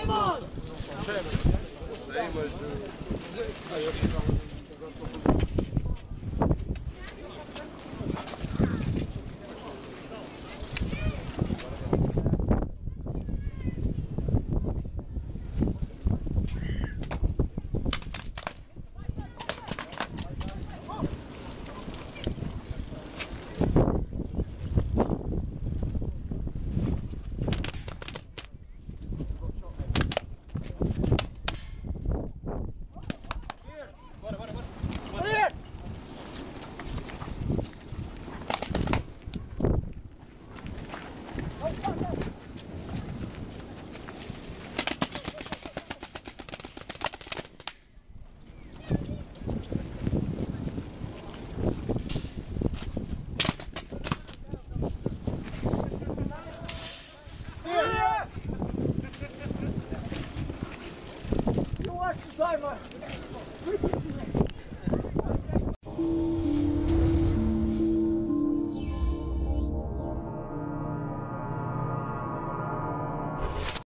Come on! Same as... Uh, Não sei, mas. You watch achterblijven. Maar...